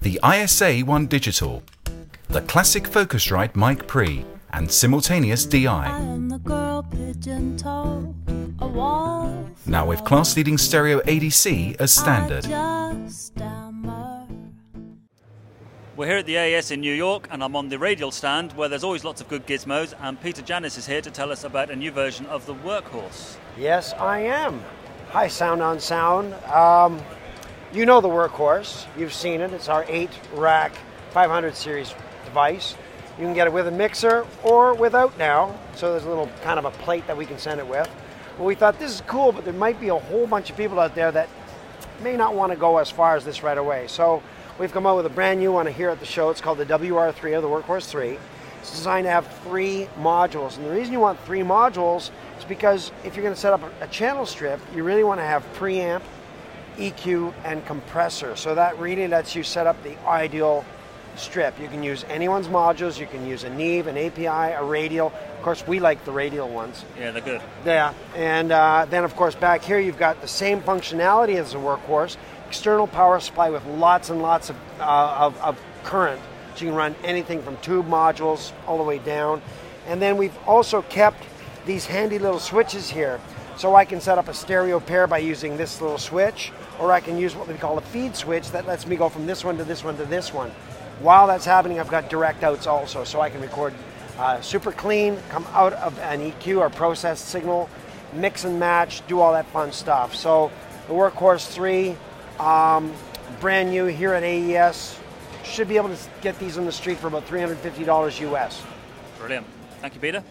the ISA One Digital, the classic Focusrite Mic Pre, and simultaneous DI. Now with class-leading stereo ADC as standard. We're here at the AES in New York, and I'm on the radial stand where there's always lots of good gizmos. And Peter Janis is here to tell us about a new version of the Workhorse. Yes, I am. Hi, Sound on Sound. Um, you know the Workhorse. You've seen it. It's our 8 rack 500 series device. You can get it with a mixer or without now. So there's a little kind of a plate that we can send it with. But we thought this is cool, but there might be a whole bunch of people out there that may not want to go as far as this right away. So We've come out with a brand new one here at the show. It's called the WR3 or the Workhorse 3. It's designed to have three modules. And the reason you want three modules is because if you're going to set up a channel strip, you really want to have preamp, EQ, and compressor. So that really lets you set up the ideal strip. You can use anyone's modules. You can use a Neve, an API, a radial. Of course, we like the radial ones. Yeah, they're good. Yeah, and uh, then of course back here you've got the same functionality as the Workhorse, external power supply with lots and lots of, uh, of, of, current. So you can run anything from tube modules all the way down. And then we've also kept these handy little switches here. So I can set up a stereo pair by using this little switch, or I can use what we call a feed switch that lets me go from this one to this one to this one. While that's happening, I've got direct outs also, so I can record uh, super clean, come out of an EQ or processed signal, mix and match, do all that fun stuff. So the Workhorse 3, um, brand new here at AES. Should be able to get these on the street for about $350 US. Brilliant. Thank you, Peter.